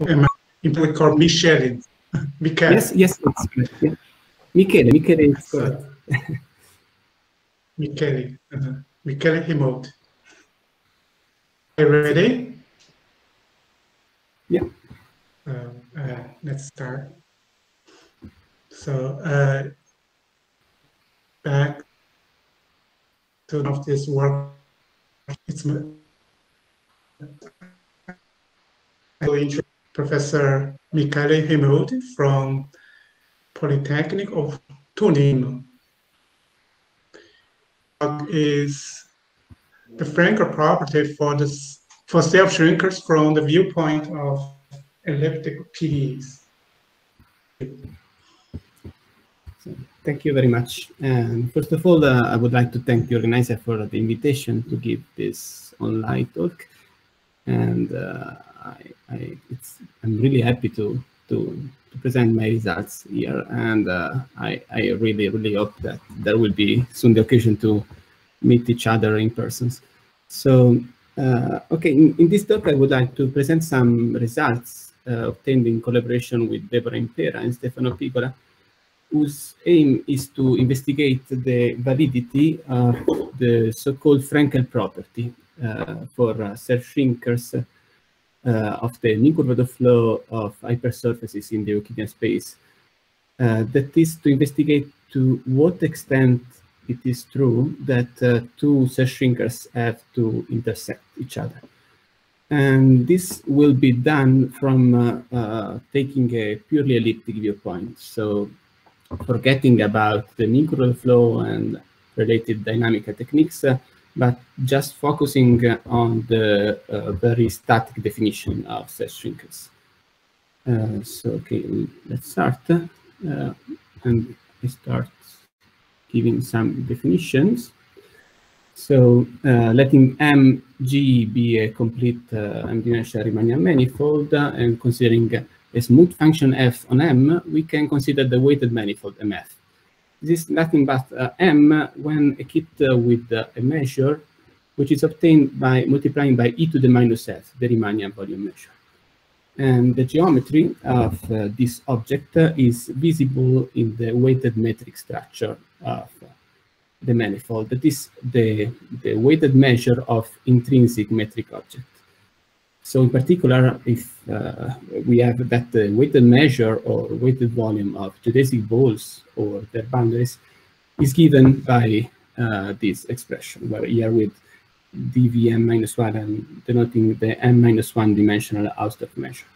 we call Michele. Michele. Yes, yes, it's correct. Yeah. Michele, Michele is correct. Michele, uh, Michele Rimoldi. Are you ready? Yeah. Uh, uh, let's start. So uh, back to of this work. It's Professor Michele Rimoldi from Polytechnic of Turin is the Frankel property for this for self-shrinkers from the viewpoint of elliptic PDEs. Thank you very much. And first of all, uh, I would like to thank the organizer for the invitation to give this online talk. And uh, I, I, am really happy to, to, to, present my results here. And uh, I, I really, really hope that there will be soon the occasion to meet each other in person. So uh, okay, in, in, this talk, I would like to present some results uh, obtained in collaboration with Debora Impera and Stefano Pigola, whose aim is to investigate the validity of the so-called Frankel property uh, for uh, self-shrinkers of the curvature flow of hypersurfaces in the Euclidean space. Uh, that is to investigate to what extent it is true that uh, two self-shrinkers have to intersect each other. And this will be done from uh, uh, taking a purely elliptic viewpoint. So forgetting about the mean flow and related dynamical techniques, uh, but just focusing on the uh, very static definition of self-shrinkers. Uh, so, okay, let's start. and I start giving some definitions. So uh, letting Mg be a complete uh, m-dimensional Riemannian manifold uh, and considering a smooth function f on M, we can consider the weighted manifold MF. This is nothing but M when equipped uh, with uh, a measure which is obtained by multiplying by e to the minus f, the Riemannian volume measure. And the geometry of uh, this object is visible in the weighted metric structure of the manifold. That is the, the weighted measure of intrinsic metric object. So in particular, if uh, we have that uh, weighted measure or weighted volume of geodesic balls or their boundaries is given by uh, this expression, where here with dvm minus 1 and denoting the m minus 1 dimensional Hausdorff measure.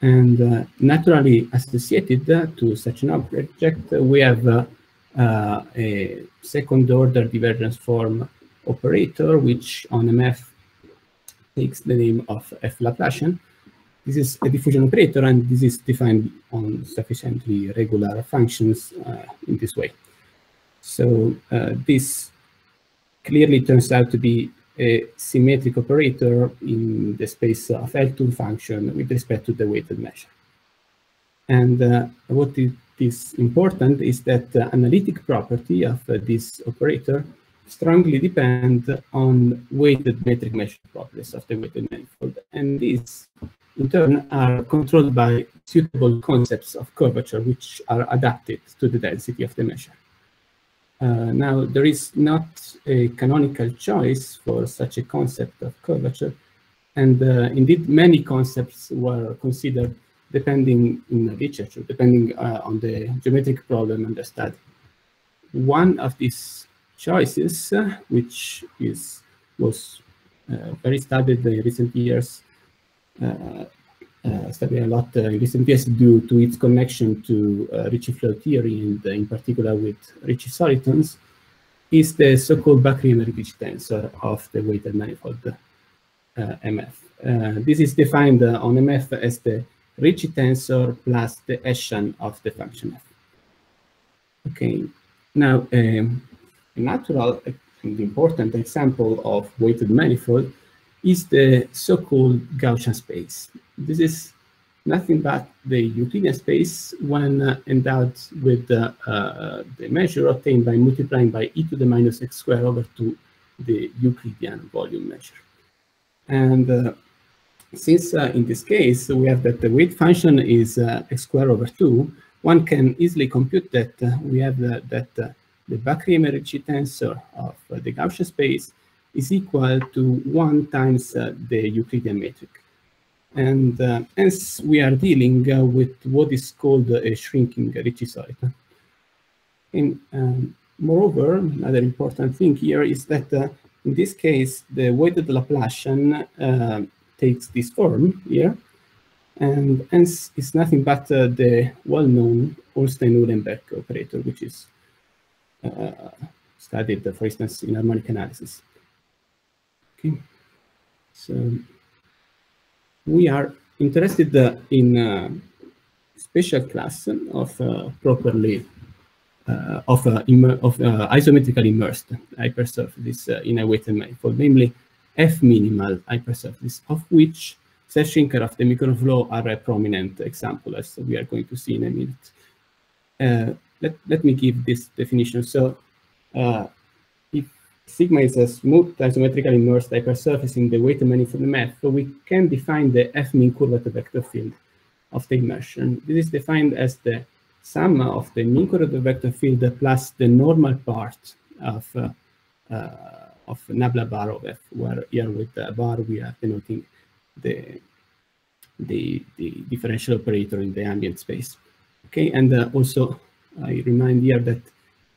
And uh, naturally associated to such an object, we have uh, uh, a second order divergence form operator, which on MF takes the name of F Laplacian. This is a diffusion operator, and this is defined on sufficiently regular functions uh, in this way. So uh, this clearly turns out to be a symmetric operator in the space of L2 function with respect to the weighted measure. And uh, what is important is that the analytic property of uh, this operator strongly depend on weighted metric measure properties of the weighted manifold. And these, in turn, are controlled by suitable concepts of curvature, which are adapted to the density of the measure. Uh, now, there is not a canonical choice for such a concept of curvature, and uh, indeed many concepts were considered depending in the literature, depending uh, on the geometric problem under study. One of these choices, uh, which is was uh, very studied in recent years, uh, uh, studied a lot in recent years due to its connection to Ricci flow theory and in particular with Ricci solitons, is the so-called Bakry-Emery-Ricci tensor of the weighted manifold MF. this is defined on MF as the Ricci tensor plus the Hessian of the function f. Okay, now um, a natural and important example of weighted manifold is the so-called Gaussian space. This is nothing but the Euclidean space when uh, endowed with uh, uh, the measure obtained by multiplying by e to the minus x squared over 2 the Euclidean volume measure. And uh, since uh, in this case we have that the weight function is uh, x squared over 2, one can easily compute that uh, we have the, that the Bakry-Emery-Ricci tensor of uh, the Gaussian space is equal to 1 times uh, the Euclidean metric. And hence we are dealing with what is called a shrinking Ricci. And um, moreover, another important thing here is that in this case, the weighted Laplacian uh, takes this form here, and hence it's nothing but uh, the well-known Ornstein-Uhlenbeck operator, which is uh, studied, for instance, in harmonic analysis. Okay, so we are interested in a special class of uh, properly uh, of, uh, of uh, isometrically immersed hypersurfaces in a weighted manifold, namely F minimal hypersurface, of which self-shrinker of the microflow are a prominent example, as we are going to see in a minute. Let, let me give this definition. So uh, if sigma is a smooth isometrically immersed hypersurface in the weighted manifold map, so we can define the F mean curvature vector field of the immersion. This is defined as the sum of the mean curvature vector field plus the normal part of uh, uh of nabla bar of f, where here with the bar we are denoting the, the, the differential operator in the ambient space. Okay, and uh, also I remind here that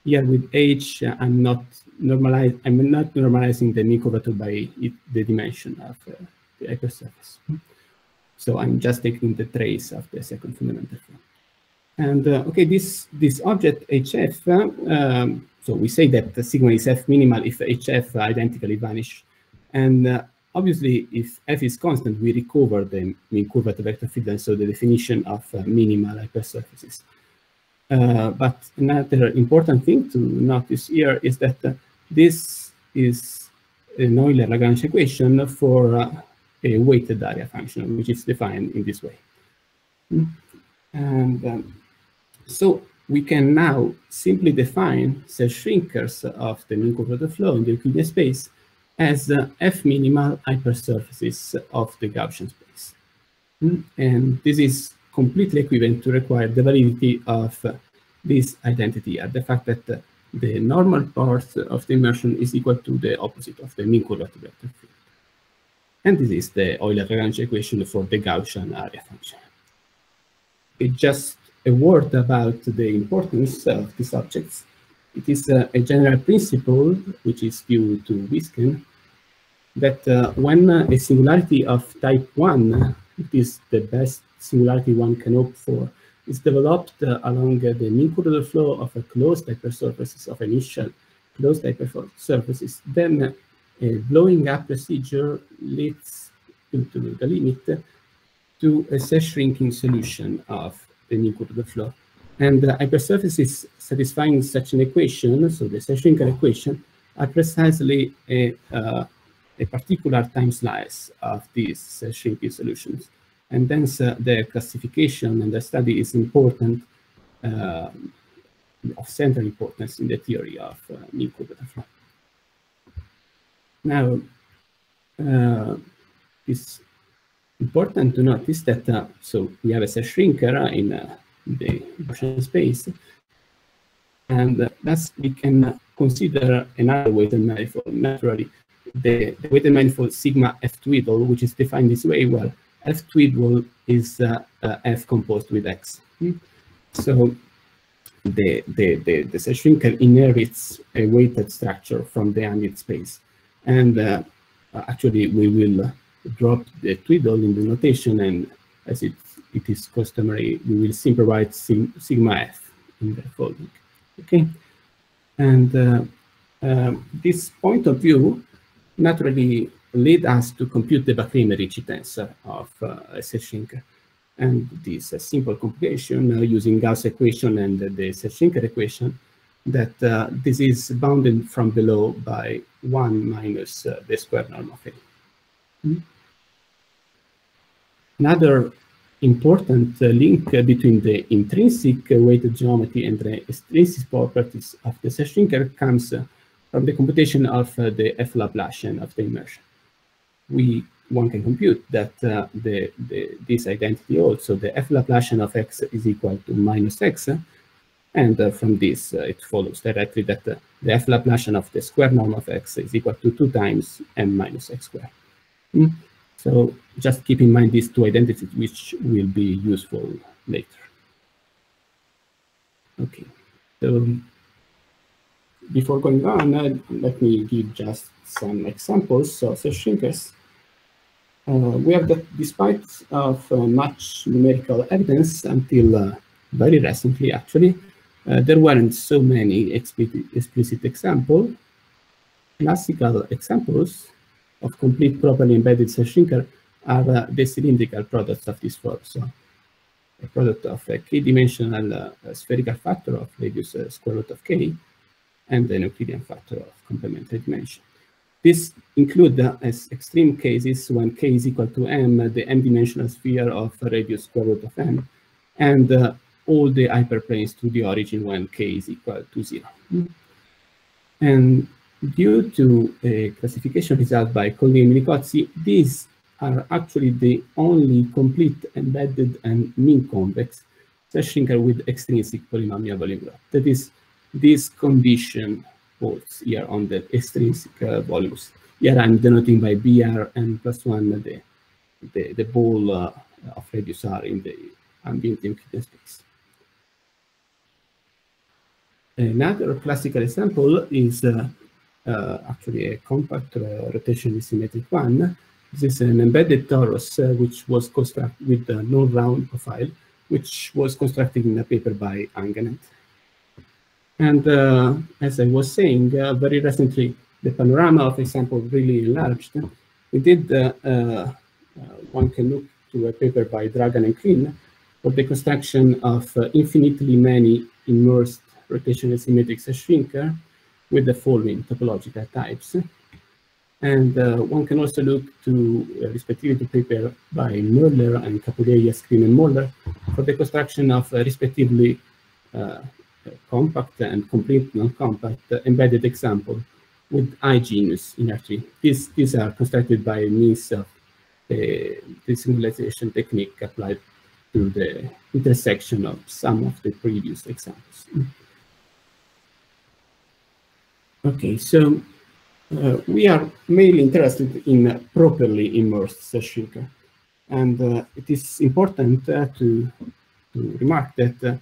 here with h, uh, I'm not normalize, I'm not normalizing the mean curvature by it, the dimension of uh, the hypersurface. So I'm just taking the trace of the second fundamental form. And uh, okay, this this object HF um, so we say that the sigma is f minimal if hf identically vanish. And uh, obviously, if f is constant, we recover the mean curvature vector field, and so the definition of uh, minimal hypersurfaces. Uh, but another important thing to notice here is that uh, this is an Euler-Lagrange equation for uh, a weighted area function, which is defined in this way. Hmm. And um, so we can now simply define the shrinkers of the mean curvature flow in the Euclidean space as uh, F minimal hypersurfaces of the Gaussian space. Mm, and this is completely equivalent to require the validity of this identity at the fact that the normal part of the immersion is equal to the opposite of the mean curvature vector field. And this is the Euler-Lagrange equation for the Gaussian area function. It just a word about the importance of these objects. It is a general principle, which is due to Huisken, that uh, when a singularity of type 1, it is the best singularity one can hope for, is developed uh, along the mean curvature flow of a closed hypersurfaces of initial closed hypersurfaces, then a blowing up procedure leads into the limit to a self-shrinking solution of the mean curvature flow. And the hypersurfaces satisfying such an equation, so the self-shrinker equation, are precisely a, uh, a particular time slice of these shrinking solutions. And then uh, the classification and the study is important, uh, of central importance in the theory of uh, curvature flow. Now, uh, it's important to notice that, uh, so we have a shrinker in the Gaussian space, and uh, thus we can consider another weighted manifold. Naturally, the, the weighted manifold sigma f twiddle, which is defined this way, well, f twiddle is uh, uh, f composed with x. So the, the, the, the self-shrinker inherits a weighted structure from the ambient space. And uh, actually, we will drop the twiddle in the notation, and as it, it is customary, we will simply write sigma f in the folding. Okay, and uh, um, this point of view naturally lead us to compute the Bakry-Emery-Ricci tensor of uh, a self-shrinker. And this uh, simple computation uh, using Gauss equation and the self-shrinker equation that uh, this is bounded from below by 1 minus uh, the square norm of A. Another important uh, link between the intrinsic weighted geometry and the extrinsic properties of the self-shrinker comes uh, from the computation of uh, the F Laplacian of the immersion. We one can compute that uh, the, the, this identity also, the f Laplacian of x is equal to minus x, and uh, from this uh, it follows directly that uh, the f Laplacian of the square norm of x is equal to 2 times m minus x squared. Mm? So just keep in mind these two identities, which will be useful later. Okay, so before going on, uh, let me give just some examples of the shrinkers. Uh, we have that despite of uh, much numerical evidence until uh, very recently, actually, there weren't so many explicit, examples. Classical examples of complete properly embedded cell are uh, the cylindrical products of this form. So a product of a k-dimensional uh, spherical factor of radius uh, square root of k and the Euclidean factor of complementary dimension. This include uh, as extreme cases when k is equal to m, the m-dimensional sphere of radius square root of m, and uh, all the hyperplanes to the origin when k is equal to zero. And due to a classification result by Colding and Minicozzi, these are actually the only complete embedded and mean convex shrinker with extrinsic polynomial volume graph. That is, this condition holds here on the extrinsic uh, volumes. Here I'm denoting by BR and plus one the, the, the ball uh, of radius R in the ambient Euclidean space. Another classical example is uh, uh, actually a compact uh, rotationally symmetric one. This is an embedded torus uh, which was constructed with a non-round profile, which was constructed in a paper by Angenent. And uh, as I was saying, uh, very recently, the panorama of example really enlarged. We did, one can look to a paper by Drugan and Kleene for the construction of infinitely many immersed rotational symmetric shrinker with the following topological types. And uh, one can also look to uh, respectively to paper by Möller and Kapouleas, Screen and Moller for the construction of uh, respectively uh, compact and complete non-compact uh, embedded example with I genus in R3. These, these are constructed by means of the, the singularization technique applied to the intersection of some of the previous examples. Okay, so uh, we are mainly interested in properly immersed shrinker. And uh, it is important uh, to, to remark that uh,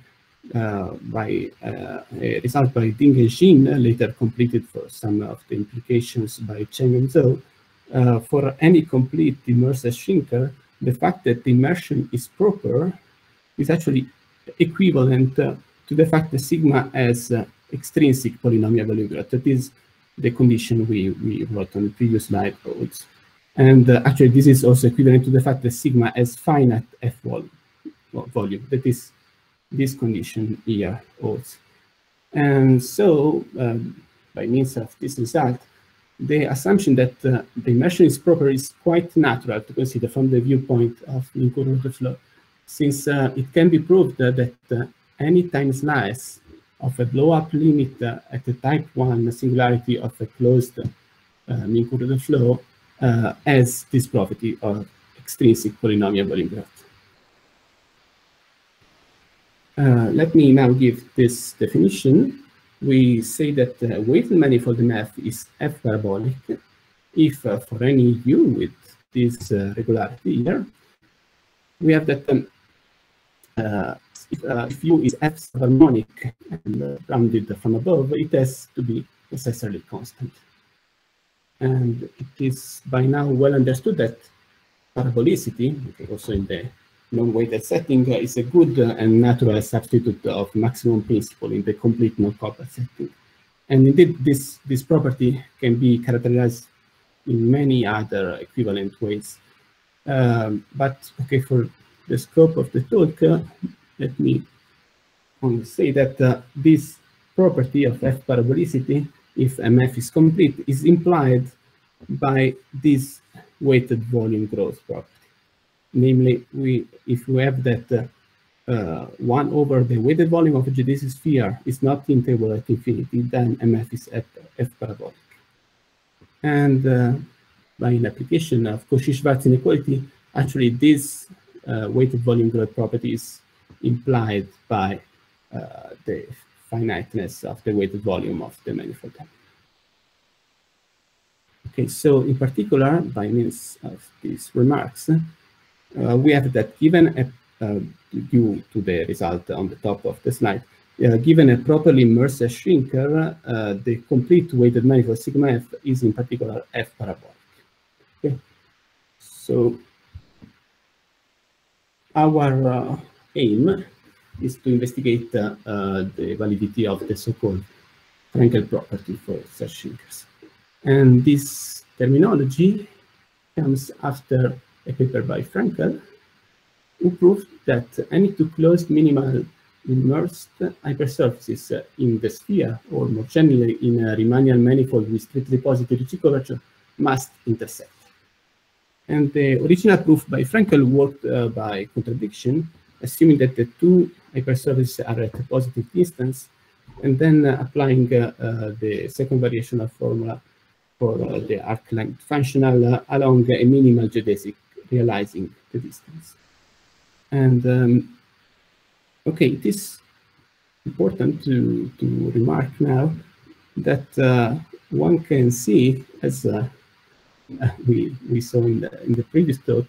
by uh, a result by Ding and Xin, later completed for some of the implications by Cheng and Zhou, uh, for any complete immersed shrinker, the fact that the immersion is proper is actually equivalent to the fact that sigma has extrinsic polynomial value. That is the condition we, we wrote on the previous slide holds. And uh, actually, this is also equivalent to the fact that sigma has finite f volume. That is this condition here holds. And so, um, by means of this result, the assumption that uh, the immersion is proper is quite natural to consider from the viewpoint of the current flow, since uh, it can be proved that uh, any time slice of a blow-up limit uh, at the type 1 singularity of a closed uh, mean curvature flow uh, has this property of extrinsic polynomial volume graph. Uh, let me now give this definition. We say that the weighted manifold MF is f parabolic if uh, for any u with this uh, regularity here, we have that um, if, uh, if u is f harmonic and uh, rounded from above, it has to be necessarily constant. And it is by now well understood that parabolicity, also in the non-weighted setting, uh, is a good uh, and natural substitute of maximum principle in the complete non-compact setting. And indeed, this, this property can be characterized in many other equivalent ways. Um, but okay, for the scope of the talk, uh, let me only say that uh, this property of f parabolicity, if MF is complete, is implied by this weighted volume growth property. Namely, we if we have that uh, uh, 1 over the weighted volume of a geodesic sphere is not integral at infinity, then MF is f, f parabolic. And uh, by an application of Cauchy-Schwarz inequality, actually this uh, weighted volume growth property is implied by uh, the finiteness of the weighted volume of the manifold. Okay, so in particular, by means of these remarks, we have that given a, uh, due to the result on the top of the slide, uh, given a properly immersed shrinker, uh, the complete weighted manifold sigma f is in particular f parabolic. Okay, so our uh, aim is to investigate uh, the validity of the so-called Frankel property for such shrinkers. And this terminology comes after a paper by Frankel, who proved that any two closed minimal immersed hypersurfaces in the sphere, or more generally in a Riemannian manifold with strictly positive Ricci curvature, must intersect. And the original proof by Frankel worked uh, by contradiction, assuming that the two hypersurfaces are at a positive distance, and then uh, applying uh, uh the second variational formula for uh, the arc length functional uh, along a minimal geodesic, realizing the distance. And um, okay, it is important to, to remark now that one can see as uh, we we saw in the in the previous talk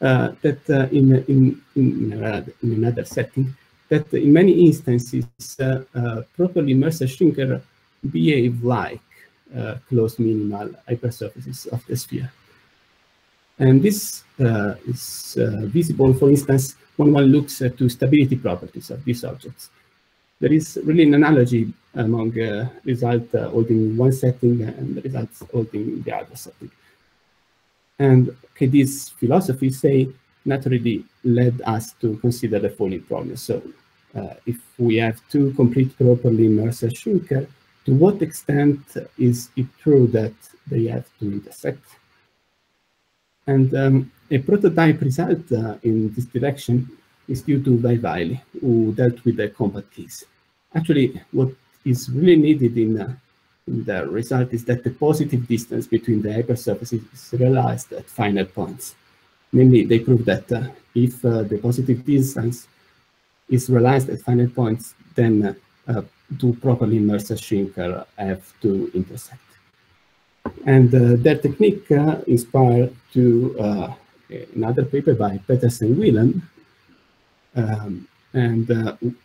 uh, that uh, in in in, in another setting that in many instances properly immersed shrinker behave like closed minimal hypersurfaces of the sphere. And this uh, is uh, visible, for instance, when one looks uh, to stability properties of these objects. There is really an analogy among results holding in one setting and the results holding the other setting. And okay, these philosophies say naturally led us to consider the following problem. So uh, if we have two complete properly immersed shrinker, to what extent is it true that they have to intersect? And um, a prototype result uh, in this direction is due to Wei who dealt with the compact case. Actually, what is really needed in uh, the result is that the positive distance between the hypersurfaces is realized at finite points. Namely, they prove that uh, if uh, the positive distance is realized at finite points, then uh, two properly immersed shrinker have to intersect. And uh, that technique uh, inspired to uh, another paper by Petersen Willem, um, and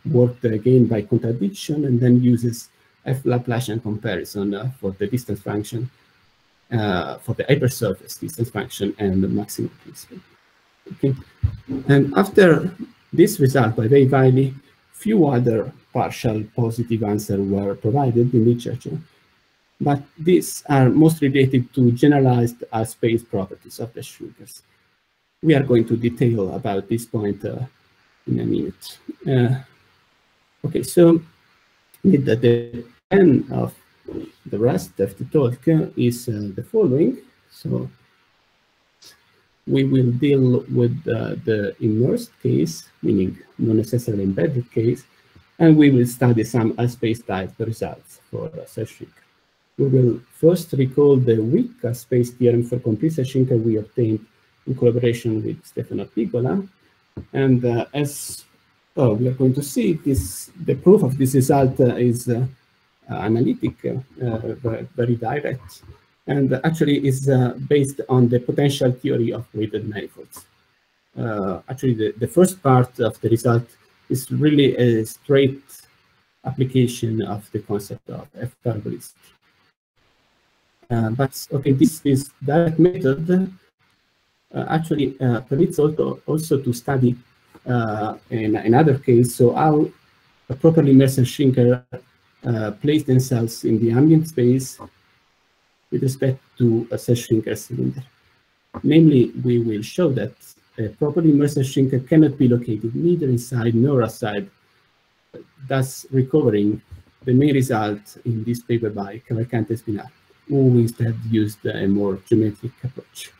worked again by contradiction and then uses F Laplacian comparison uh, for the distance function, uh, for the hypersurface distance function and the maximum principle. Okay, and after this result by Wei Wylie, few other partial positive answers were provided in literature, but these are most related to generalized uh, space properties of the shrinkers. We are going to detail about this point uh, in a minute. Uh, okay, so the end of the rest of the talk is uh, the following. So we will deal with uh, the immersed case, meaning not necessarily embedded case, and we will study some space type results for uh, Seshik. We will first recall the weak space theorem for complete Seshik we obtained in collaboration with Stefano Pigola. And uh, as oh, we are going to see, this the proof of this result uh, is uh, analytic, uh, very direct, and actually is based on the potential theory of weighted manifolds. actually, the, the first part of the result is really a straight application of the concept of F parabolicity. Uh, but okay, this is that method uh, actually uh, permits also also to study uh, in another case. So how a properly immersed shrinker uh, place themselves in the ambient space with respect to a shrinker cylinder. Namely, we will show that a properly immersed shrinker cannot be located neither inside nor outside, thus recovering the main result in this paper by Cavalcante Espinar, who instead used a more geometric approach.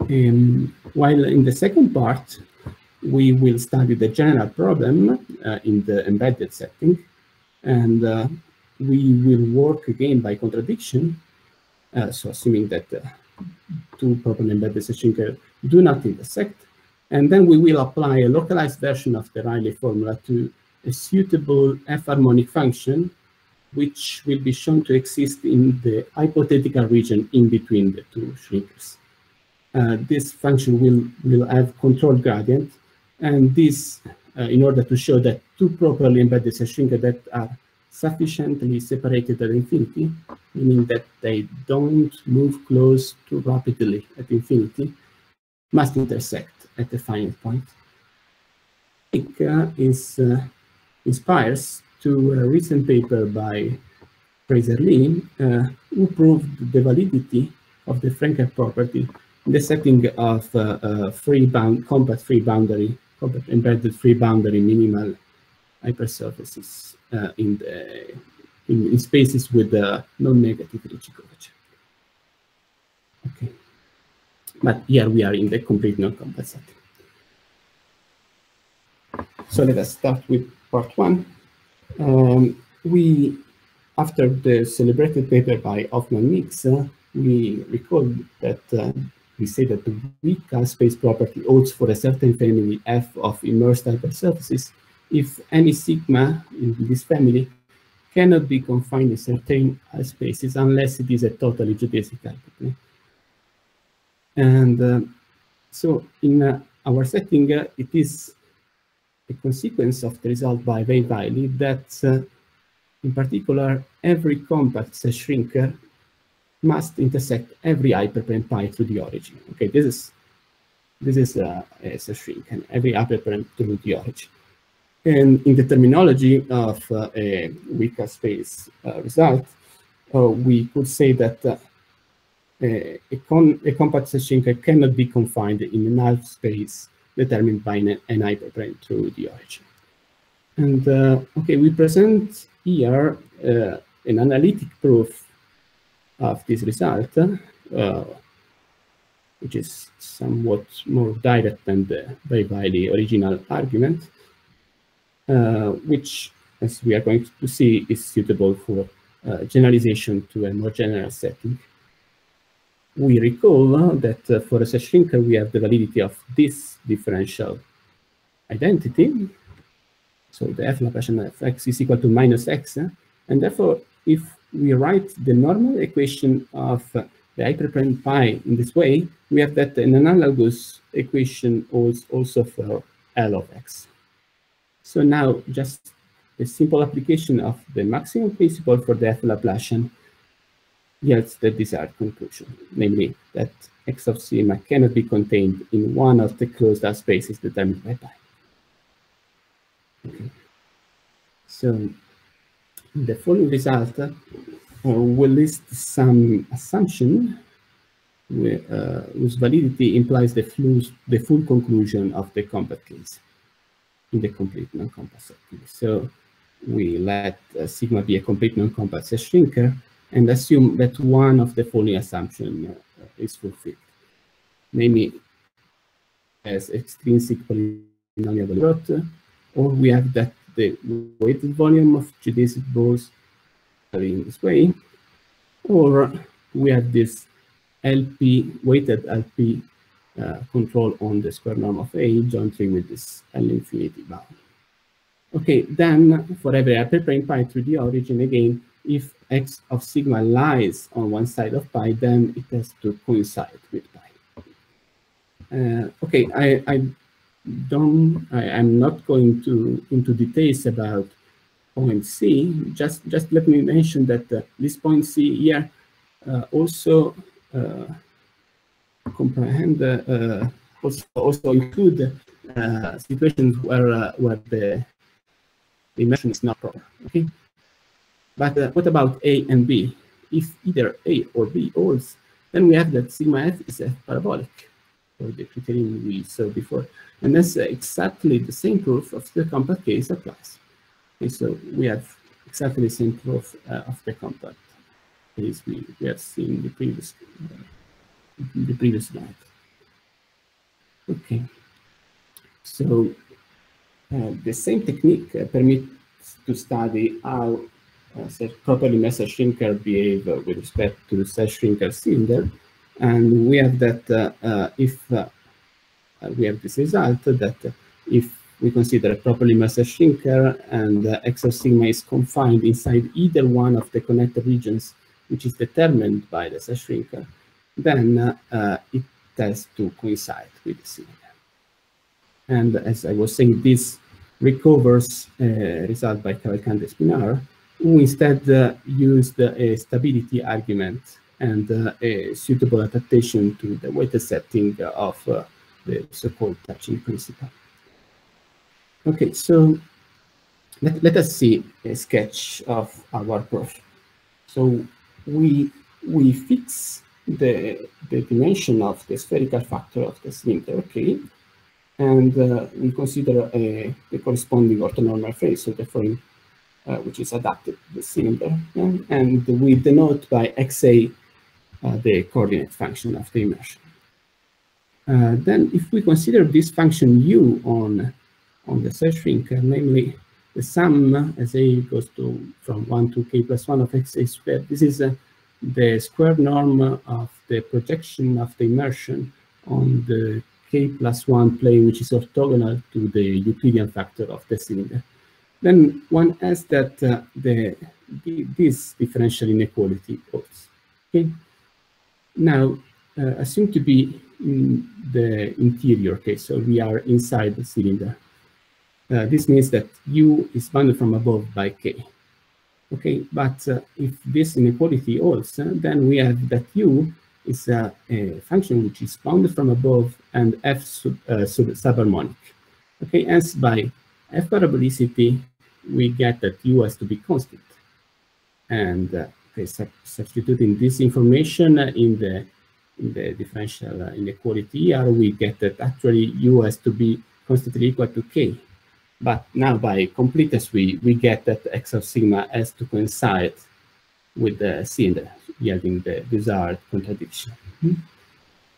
Um, while in the second part, we will study the general problem uh, in the embedded setting, and uh, we will work again by contradiction uh, so assuming that uh, two properly embedded shrinker do not intersect. And then we will apply a localized version of the Reilly formula to a suitable f-harmonic function, which will be shown to exist in the hypothetical region in between the two shrinkers. Uh, this function will, will have control gradient, and this uh, in order to show that two properly embedded shrinkers that are sufficiently separated at infinity, meaning that they don't move close too rapidly at infinity, must intersect at the finite point. Uh, is uh, inspires to a recent paper by Fraser Li, uh, who proved the validity of the Frankel property in the setting of uh, uh, free bound, compact free boundary, compact embedded free boundary minimal hypersurfaces uh, in the in, in, spaces with the non-negative Ricci curvature. Okay, but here we are in the complete non-compact setting. So let us start with part one. Um, we, after the celebrated paper by Hoffman Meeks, uh, we recall that uh, we say that the weak space property holds for a certain family F of immersed hypersurfaces if any sigma in this family cannot be confined in certain spaces unless it is a totally geodesic hyperplane. And uh, so in uh, our setting, uh, it is a consequence of the result by Wei-Wylie that uh, in particular, every compact shrinker must intersect every hyperplane pi through the origin. Okay, this is this is a, a shrink, and every hyperplane through the origin. And in the terminology of uh, a weaker space uh, result, uh, we could say that uh, a, a compact shrinker cannot be confined in a null space determined by an, an hyperplane through the origin. And uh, okay, we present here uh, an analytic proof of this result, which is somewhat more direct than the original argument. Uh, which, as we are going to see, is suitable for uh, generalization to a more general setting. We recall uh, that uh, for a shrinker, we have the validity of this differential identity. So the f Laplacian of x is equal to minus x. and therefore, if we write the normal equation of the hyperplane pi in this way, we have that an analogous equation also for L of x. So now just a simple application of the maximum principle for the F Laplacian yields the desired conclusion, namely that x of sigma cannot be contained in one of the closed out spaces determined by pi. Okay. So the following result uh, will list some assumption where, uh, whose validity implies the, the full conclusion of the compact case in the complete non-compact setting. So we let uh, sigma be a complete non-compact shrinker and assume that one of the following assumption uh, is fulfilled. Namely, as extrinsic polynomial growth, or we have that the weighted volume of geodesic balls in this way, or we have this LP, weighted LP uh, control on the square norm of A jointly with this L infinity bound. Okay, then for every hyperplane pi through the origin, again, if x of sigma lies on one side of pi, then it has to coincide with pi. Uh, okay, I, I don't, I, am not going to into details about point C. Just, just let me mention that uh, this point C here uh, also uh, comprehend uh, also, also include uh, situations where uh, where the dimension is not proper. Okay, but what about A and B? If either A or B holds, then we have that sigma f is a parabolic for the criterion we saw before. And that's exactly the same proof of the compact case applies. Okay, so we have exactly the same proof uh, of the compact case we, we have seen the previous uh, the previous slide. Okay, so uh, the same technique uh, permits to study how uh, properly measured shrinker behave with respect to the self-shrinker cylinder. And we have that if we have this result that if we consider a properly measured shrinker and uh, X of sigma is confined inside either one of the connected regions, which is determined by the self-shrinker, then uh, uh, it has to coincide with the cylinder. And as I was saying, this recovers a result by Cavalcante Espinar, who instead uh, used a stability argument and uh, a suitable adaptation to the weighted setting of uh, the so-called touching principle. Okay, so let, let us see a sketch of our proof. So we we fix the, the dimension of the spherical factor of the cylinder, okay, and uh, we consider a, the corresponding orthonormal phase, so the frame uh, which is adapted to the cylinder, and, and we denote by xa uh, the coordinate function of the immersion. Uh, then if we consider this function u on, on the self-shrinker, namely the sum as a goes to from 1 to k plus 1 of xa squared, this is uh, the square norm of the projection of the immersion on the k plus 1 plane, which is orthogonal to the Euclidean factor of the cylinder. Then one has that uh, the, the, this differential inequality holds. Okay. Now, uh, assume to be in the interior case, so we are inside the cylinder. Uh, this means that u is bounded from above by k. Okay, but uh, if this inequality holds, uh, then we have that u is a, a, function which is bounded from above and f sub, uh, sub subharmonic. Okay, hence by f parabolicity, we get that u has to be constant. And uh, okay, sub substituting this information in the in the differential uh, inequality here, we get that actually u has to be constantly equal to k. But now by completeness, we, we get that x of sigma has to coincide with the cylinder, yielding the desired contradiction. Mm -hmm.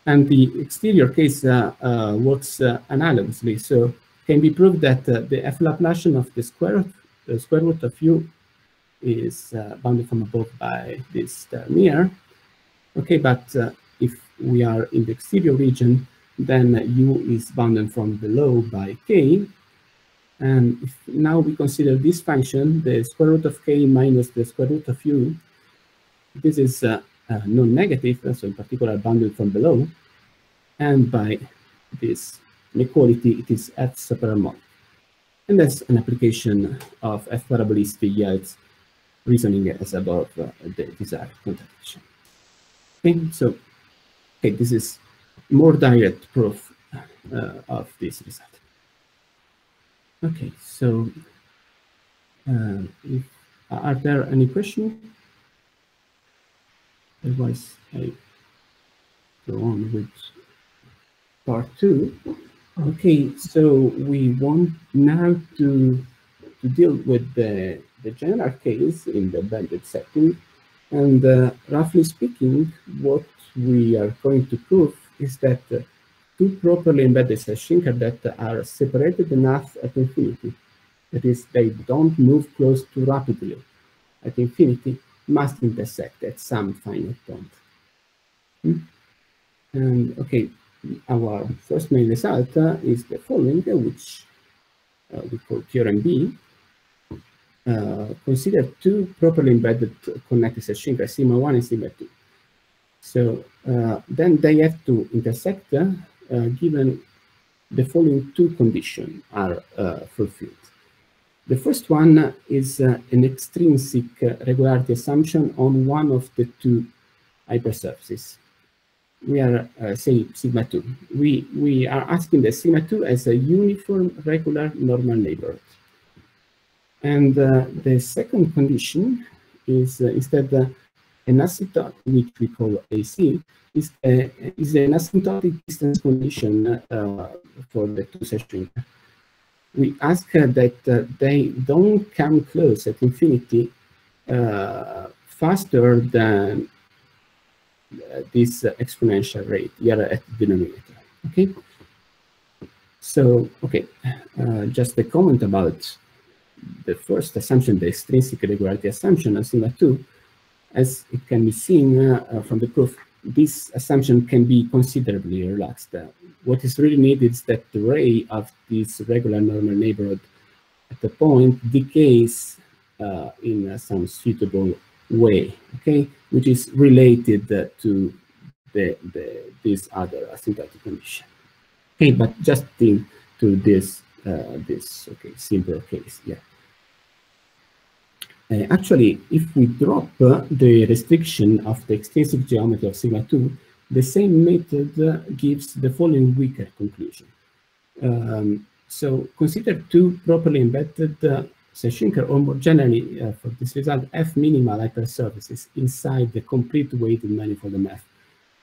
And the exterior case uh, uh, works uh, analogously. So can be proved that uh, the f Laplacian of the square, the square root of u is uh, bounded from above by this term here. Okay, but uh, if we are in the exterior region, then u is bounded from below by k. And if now we consider this function, the square root of k minus the square root of u, this is uh, uh, non-negative, so in particular bounded from below. And by this inequality, it is f superharmonic. And that's an application of f parabolicity yields reasoning as above uh, the desired contradiction. Okay, so Okay, this is more direct proof uh, of this result. Okay, so uh, if, are there any questions? Otherwise, I go on with part two. Okay, so we want now to to deal with the the general case in the banded setting, and uh, roughly speaking, what we are going to prove is that uh, two properly embedded self-shrinker that are separated enough at infinity, that is, they don't move close too rapidly at infinity, must intersect at some finite point. Hmm? And okay, our first main result uh, is the following, which uh, we call theorem B. Uh, consider two properly embedded connected self-shrinker, sigma 1 and sigma 2. So then they have to intersect given the following two conditions are fulfilled. The first one is uh, an extrinsic regularity assumption on one of the two hypersurfaces. We are uh, saying sigma 2. We, we are asking the sigma 2 as a uniform regular normal neighborhood. And the second condition is instead an asymptote, which we call AC, is, a, is an asymptotic distance condition uh, for the two sessions. We ask uh, that uh, they don't come close at infinity uh, faster than uh, this exponential rate here at the denominator. Okay. So, okay, uh, just a comment about the first assumption, the extrinsic regularity assumption on sigma 2, as it can be seen uh, from the proof, this assumption can be considerably relaxed. Uh, what is really needed is that the ray of this regular normal neighborhood at the point decays uh, in some suitable way, okay, which is related uh, to the, the, this other asymptotic condition. Okay, but just think to this, uh, this, okay, simple case, yeah. Uh, actually, if we drop uh, the restriction of the extrinsic geometry of sigma 2, the same method uh, gives the following weaker conclusion. Um, so consider two properly embedded uh, Shrinker, or more generally uh, for this result, F minimal hypersurfaces inside the complete weighted manifold MF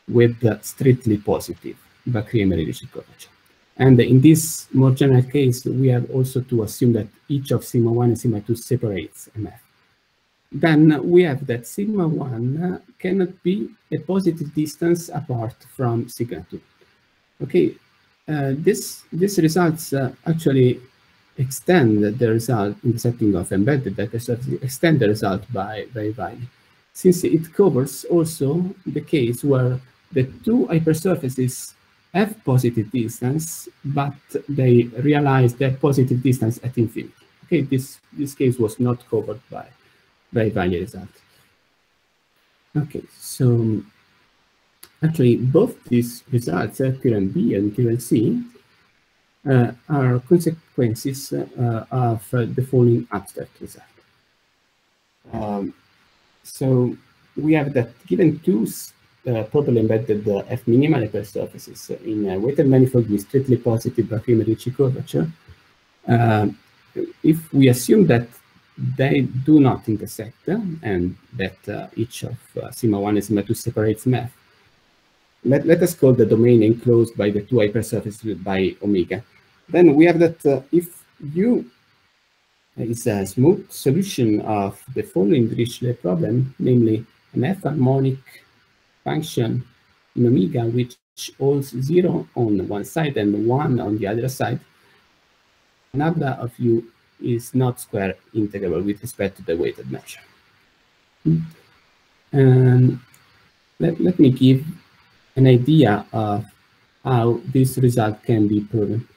with the strictly positive Bakry-Emery-Ricci curvature. And in this more general case, we have also to assume that each of sigma 1 and sigma 2 separates MF. Then we have that sigma 1 cannot be a positive distance apart from sigma 2. Okay, uh, this, this results uh, actually extend the result in the setting of embedded data surface, extend the result by, by value, since it covers also the case where the two hypersurfaces have positive distance, but they realize their positive distance at infinity. Okay, this, this case was not covered by, by value result. Okay, so actually both these results, QRMB and QLC, uh, are consequences uh, of uh, the following abstract result. Um, so we have that given two uh, properly embedded uh, F minimal hypersurfaces in a weighted manifold with strictly positive Bakry-Ricci curvature, uh, if we assume that they do not intersect and that each of sigma 1 and sigma 2 separates MF, let, let us call the domain enclosed by the two hypersurfaces by omega. Then we have that uh, if U is a smooth solution of the following Dirichlet problem, namely an F harmonic function in omega which holds zero on one side and one on the other side, nabla of U is not square integrable with respect to the weighted measure. And let, let me give an idea of how this result can be proven.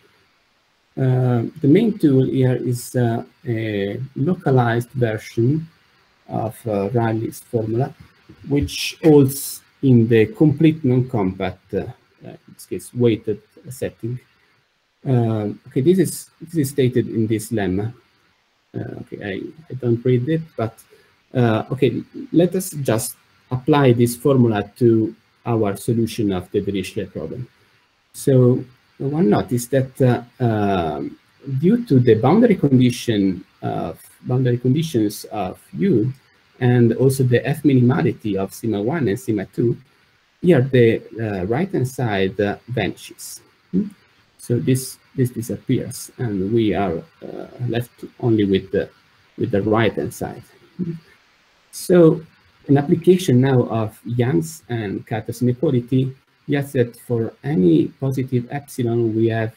Uh, the main tool here is uh, a localized version of uh, Reilly's formula, which holds in the complete non-compact, uh, in this case, weighted setting. Uh, okay, this is this is stated in this lemma. okay, I, I don't read it, but okay, let us just apply this formula to our solution of the Dirichlet problem. So one notice that uh, um, due to the boundary condition of boundary conditions of U and also the F minimality of sigma 1 and sigma 2, here the uh, right hand side uh, vanishes. Hmm? So this this disappears and we are uh, left only with the with the right hand side. Hmm? So an application now of Young's and Kato's inequality yes, that for any positive epsilon, we have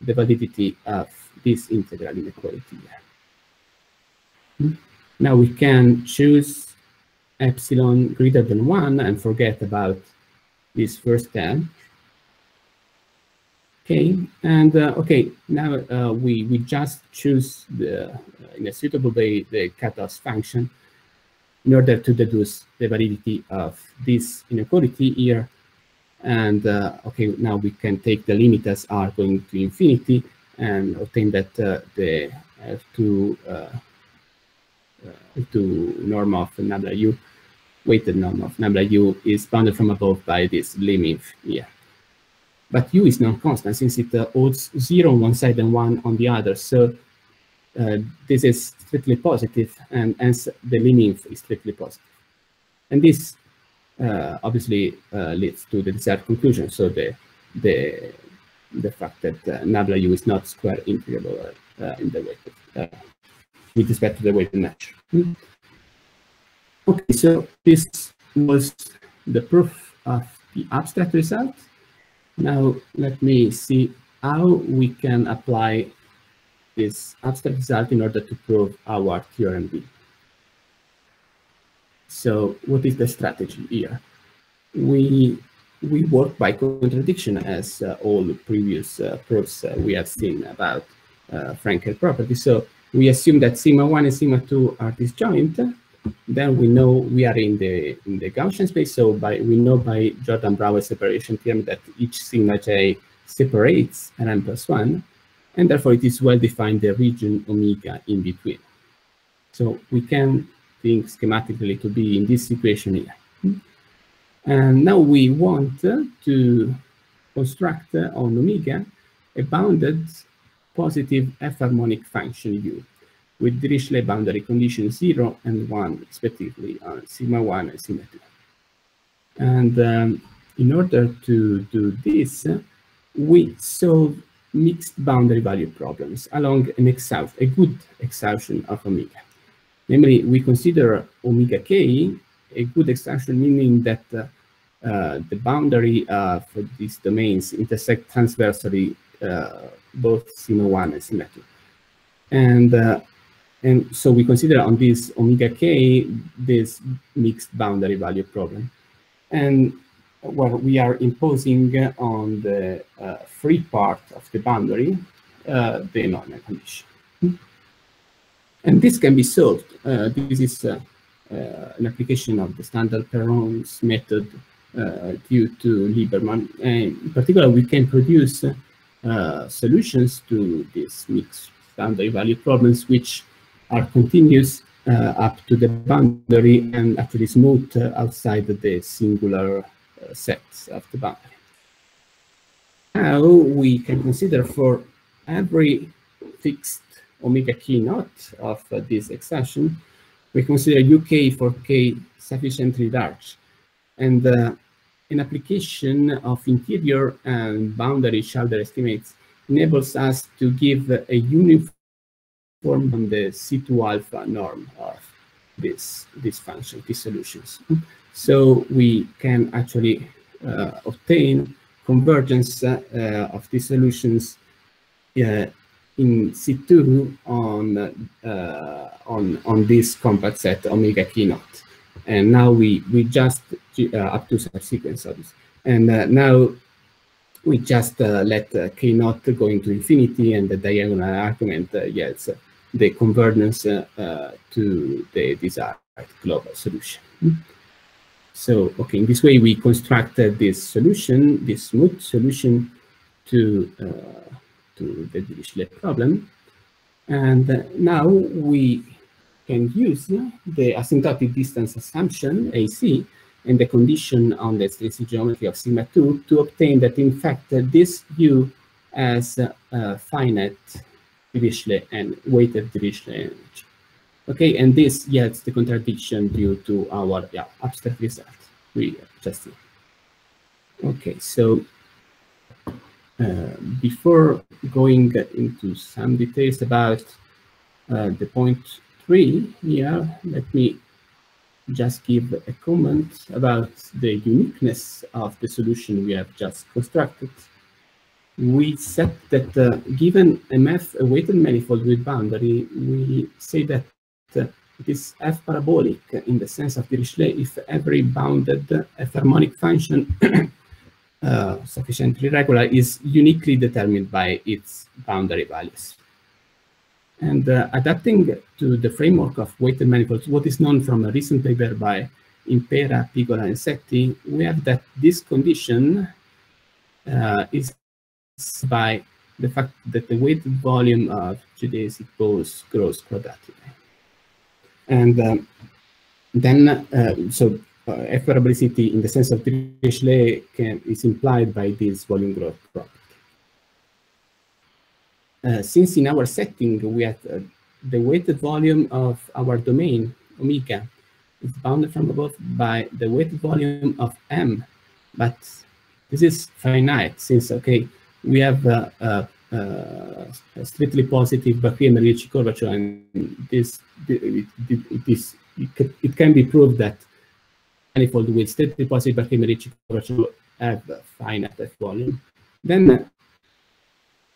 the validity of this integral inequality. Hmm? Now we can choose epsilon greater than one and forget about this first term. Okay, and uh, okay, now uh, we we just choose the uh, in a suitable way the Katto's function in order to deduce the validity of this inequality here and uh, okay, now we can take the limit as r going to infinity and obtain that uh, the F2 uh, F2 norm of nabla u, weighted norm of nabla u is bounded from above by this limit here. But u is non-constant since it uh, holds zero on one side and one on the other. So uh, this is strictly positive and hence the limit is strictly positive. And this uh, obviously uh, leads to the desired conclusion. So the the the fact that uh, nabla u is not square integrable in the weighted with respect to the weighted measure. Hmm. Okay, so this was the proof of the abstract result. Now let me see how we can apply this abstract result in order to prove our theorem B. So what is the strategy here? We we work by contradiction as uh, all previous uh, proofs uh, we have seen about uh, Frankel property. So we assume that sigma 1 and sigma 2 are disjoint. Then we know we are in the in the Gaussian space. So by we know by Jordan-Brouwer separation theorem that each sigma j separates Rn plus 1. And therefore it is well defined the region omega in between. So we can think schematically to be in this situation here. And now we want to construct on omega a bounded positive f-harmonic function u with Dirichlet boundary condition 0 and 1 respectively on sigma 1 and sigma 2. And um, in order to do this, we solve mixed boundary value problems along an exhaust, a good exhaustion of omega. Namely, we consider omega k a good exhaustion, meaning that uh, uh, the boundary uh, for these domains intersect transversely uh, both sigma 1 and sigma 2. And, uh, and so we consider on this omega k this mixed boundary value problem. And well, we are imposing on the uh, free part of the boundary the Neumann condition. And this can be solved. this is an application of the standard Perron's method uh, due to Lieberman. And in particular, we can produce uh, solutions to these mixed boundary value problems, which are continuous uh, up to the boundary and actually smooth outside the singular sets of the boundary. Now we can consider for every fixed omega k naught of uh, this exhaustion, we consider uk for k sufficiently large and uh, an application of interior and boundary Schauder estimates enables us to give a uniform form on the C2 alpha norm of this, this function, these solutions. So we can actually uh, obtain convergence uh, of these solutions uh, in C2 on, uh, on, on this compact set omega k naught. And now we, we just, uh, up to subsequent studies. And uh, now we just uh, let k naught go into infinity and the diagonal argument yields the convergence to the desired global solution. So, okay, in this way, we constructed this solution, this smooth solution to, uh, to the Dirichlet problem. And uh, now we can use the asymptotic distance assumption, AC, and the condition on the extrinsic geometry of sigma 2 to obtain that, in fact, this U has a finite Dirichlet and weighted Dirichlet energy. Okay, and this yields the contradiction due to our yeah, abstract result we just did. Okay, so uh, before going into some details about uh, the point three here, let me just give a comment about the uniqueness of the solution we have just constructed. We said that uh, given MF, a weighted manifold with boundary, we say that it is F parabolic in the sense of Dirichlet if every bounded F harmonic function uh, sufficiently regular is uniquely determined by its boundary values. And uh, adapting to the framework of weighted manifolds, what is known from a recent paper by Impera, Pigola, and Setti, we have that this condition uh, is by the fact that the weighted volume of geodesic balls grows quadratically. And um, then, uh, so uh, F in the sense of Dirichlet can, is implied by this volume growth property. Uh, since in our setting we have uh, the weighted volume of our domain, omega, is bounded from above by the weighted volume of m, but this is finite since, okay, we have uh, uh, uh Uh, strictly positive Bakry-Émery-Ricci curvature, and this it, it, it is it, can be proved that manifold with strictly positive Bakry-Émery-Ricci curvature have a finite volume. Then uh,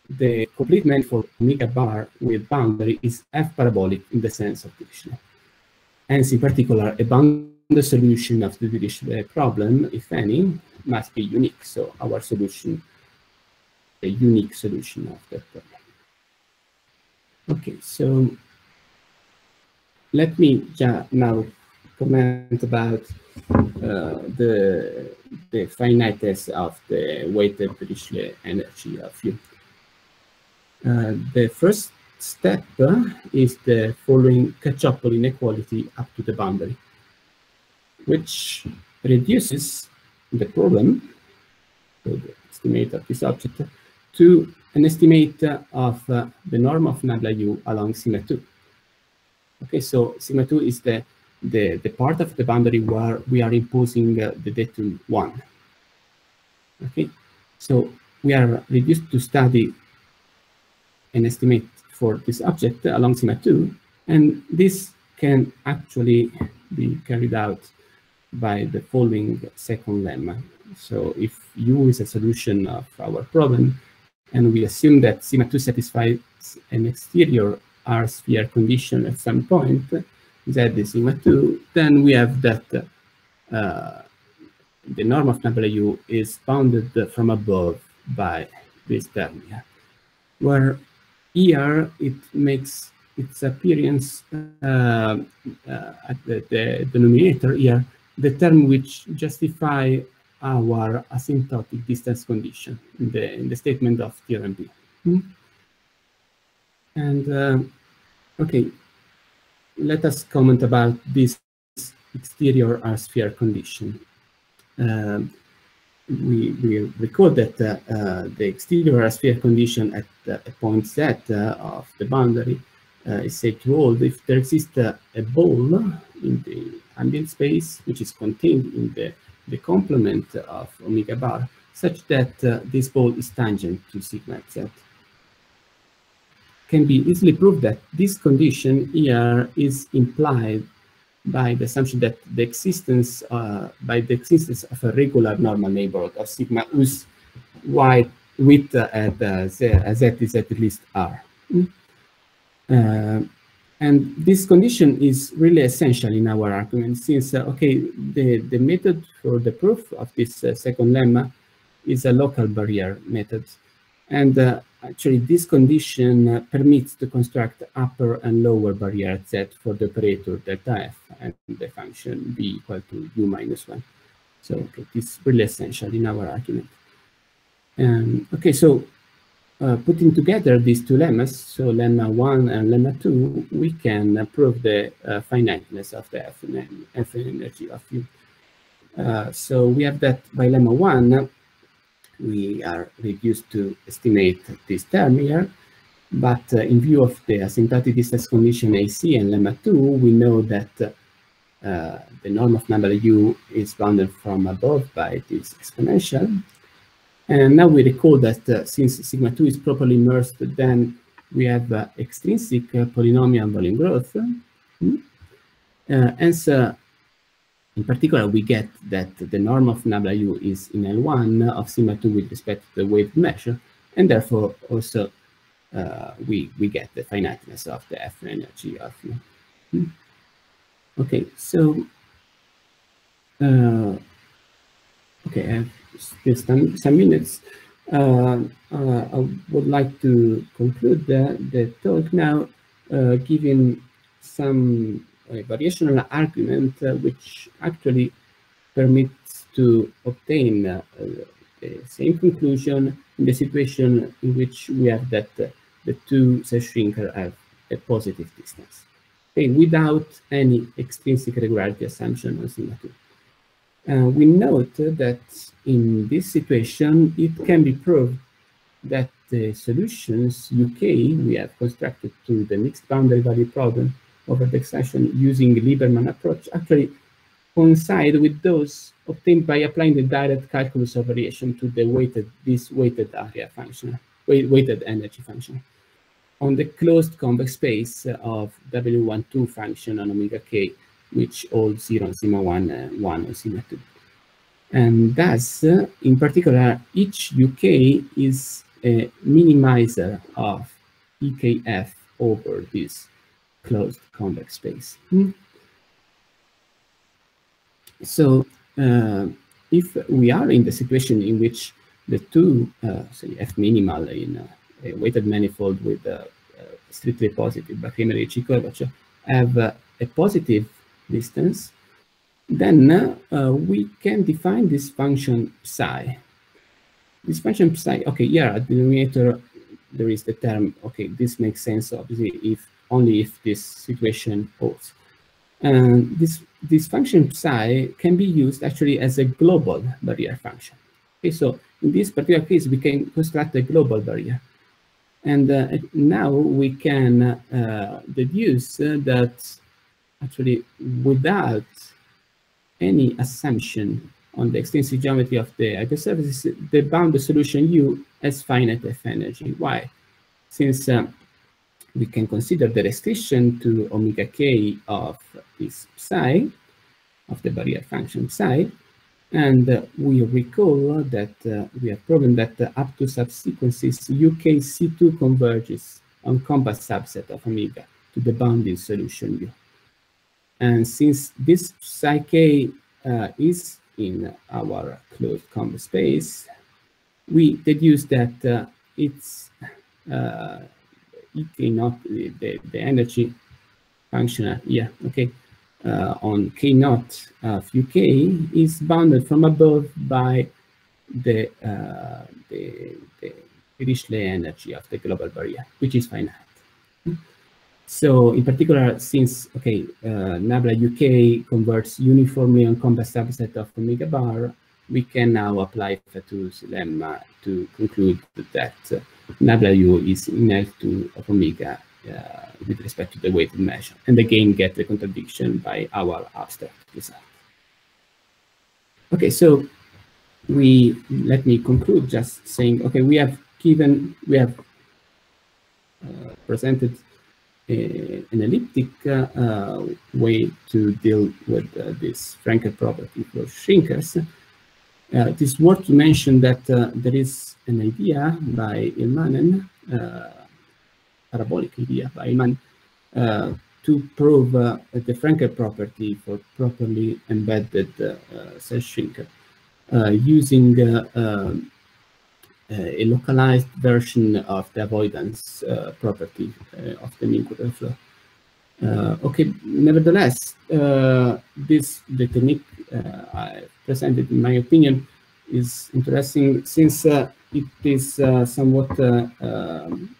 the complete manifold omega bar with boundary is f parabolic in the sense of Dirichlet. Hence, in particular, a bounded solution of the Dirichlet uh, problem, if any, must be unique. So our solution, a unique solution of that problem. Okay, so let me now comment about uh, the the finiteness of the weighted Dirichlet energy of U. Uh, the first step uh, is the following Caccioppoli inequality up to the boundary, which reduces the problem, so the estimate of this object, to an estimate of the norm of nabla u along sigma 2. Okay, so sigma 2 is the, the, the part of the boundary where we are imposing the datum 1. Okay, so we are reduced to study an estimate for this object along sigma 2, and this can actually be carried out by the following second lemma. So if u is a solution of our problem, and we assume that sigma 2 satisfies an exterior R sphere condition at some point, z is sigma 2, then we have that uh, the norm of u is bounded from above by this term. Here, where here it makes its appearance uh, uh, at the, the, denominator here, the term which justify our asymptotic distance condition in the, in the statement of theorem B. Hmm? And uh, okay, let us comment about this exterior R sphere condition. Um, we, we recall that uh, uh, the exterior R sphere condition at uh, a point z uh, of the boundary uh, is said to hold if there exists a ball in the ambient space which is contained in the, the complement of omega bar such that uh, this ball is tangent to sigma z. Can be easily proved that this condition here is implied by the assumption that the existence, uh, by the existence of a regular normal neighborhood of sigma whose wide width at uh, z, z is at least r. Uh, and this condition is really essential in our argument since, uh, okay, the, the method for the proof of this uh, second lemma is a local barrier method. And uh, actually this condition uh, permits to construct upper and lower barrier set for the operator delta f and the function b equal to u minus 1. So okay, this is really essential in our argument. Um, okay, so uh, putting together these two lemmas, so lemma 1 and lemma 2, we can prove the uh, finiteness of the f, f energy of u. Uh, so we have that by lemma 1, we are reduced to estimate this term here. But uh, in view of the asymptotic distance condition AC and lemma 2, we know that uh, the norm of nabla u is bounded from above by this exponential. And now we recall that uh, since sigma 2 is properly immersed, then we have uh, extrinsic uh, polynomial volume growth. Mm -hmm. hence, in particular, we get that the norm of u is in L1 of sigma 2 with respect to the wave measure, and therefore also uh, we, we get the finiteness of the F energy of u. Hmm. Okay, so, uh, okay, I have still some, some minutes. Uh, uh I would like to conclude the, the talk now, uh, giving some a variational argument uh, which actually permits to obtain uh, the same conclusion in the situation in which we have that uh, the two Z-shrinker have a positive distance, okay, without any extrinsic regularity assumption on sigma 2. Uh, we note that in this situation, it can be proved that the solutions UK we have constructed to the mixed boundary value problem over the exhaustion using Lieberman approach actually coincide with those obtained by applying the direct calculus of variation to the weighted, this weighted area function, weighted energy function. On the closed convex space of W12 function on omega k, which 0 on sigma 1, uh, 1 on sigma 2. And thus, uh, in particular, each UK is a minimizer of EKF over this closed convex space. Hmm? So uh, if we are in the situation in which the two, uh, say F minimal in a, a weighted manifold with a, a strictly positive curvature have a positive distance, then uh, we can define this function psi. This function psi, okay, yeah, denominator there is the term, okay, this makes sense obviously if only if this situation holds. And this, this function psi can be used actually as a global barrier function. Okay, so in this particular case, we can construct a global barrier. And uh, now we can uh, deduce uh, that actually without any assumption on the extrinsic geometry of the hypersurfaces, the bounded solution U has finite F energy. Why? Since uh, we can consider the restriction to omega k of this psi, of the barrier function psi, and uh, we recall that uh, we have proven that uh, up to subsequences UK C2 converges on compact subset of omega to the bounding solution U. And since this psi k uh, is in our closed compact space, we deduce that uh, it's uh, k naught, the, the, energy function, yeah, okay, uh, on k naught of uk is bounded from above by the, uh, the, the Dirichlet energy of the global barrier, which is finite. So in particular, since, okay, uh, Nabla UK converts uniformly on compact subset of omega bar, we can now apply Fatou's lemma to conclude that uh, Nabla U is in L2 of omega uh, with respect to the weighted measure, and again get the contradiction by our abstract result. Okay, so we let me conclude just saying, okay, we have given, we have uh, presented a, an elliptic uh, uh, way to deal with uh, this Frankel property for shrinkers. Uh, it is worth to mention that uh, there is an idea by Ilmanen, uh, parabolic idea by Ilmanen, to prove the Frankel property for properly embedded self-shrinker using um, a localized version of the avoidance property of the mean flow. Uh, okay, nevertheless, uh, this the technique uh, I presented, in my opinion, is interesting since it is somewhat um,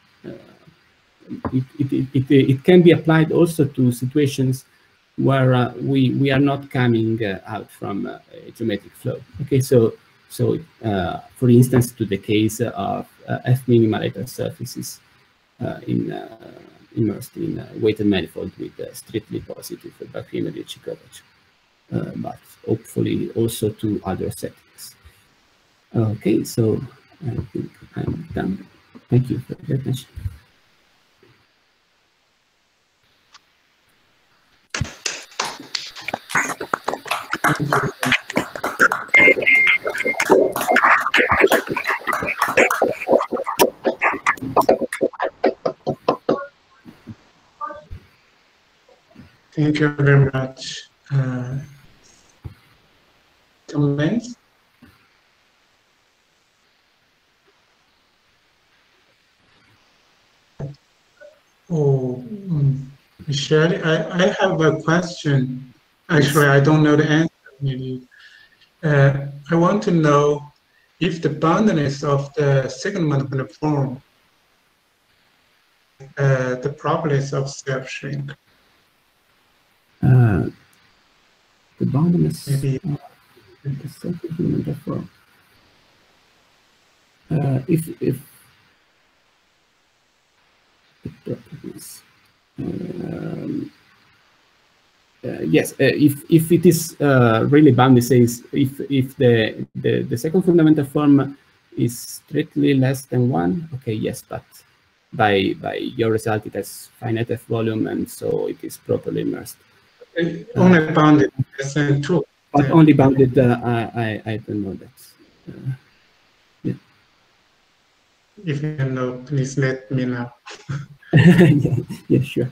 it, it, it, it, can be applied also to situations where uh, we we are not coming uh, out from uh, a geometric flow. Okay, so so uh, for instance, to the case of uh, f minimalator surfaces uh, in immersed in a weighted manifold with a strictly positive Bakry-Ricci curvature, uh, but hopefully also to other settings. Okay, so I think I'm done. Thank you for your attention. Thank you very much. Uh, comments? Oh, um, Michele, I, I have a question. Actually, I don't know the answer. Maybe uh, I want to know if the boundedness of the second manifold form, uh, the properties of self shrink. Uh, the boundedness Maybe. of the self-agreement therefore. Uh, if if the properties um, uh, yes, uh, if if it is uh, really bounded, says if if the, the the second fundamental form is strictly less than one, okay, yes, but by by your result it has finite f volume and so it is properly immersed. Only uh, bounded, that's true. But yeah. only bounded, uh, I, I don't know that. Uh, yeah. If you know, please let me know. yeah, yeah, sure.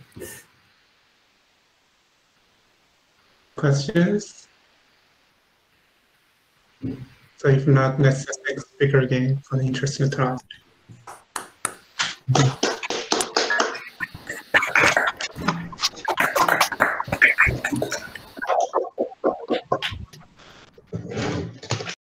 Questions? So if not, let's just speaker again for the interesting talk. Thank you.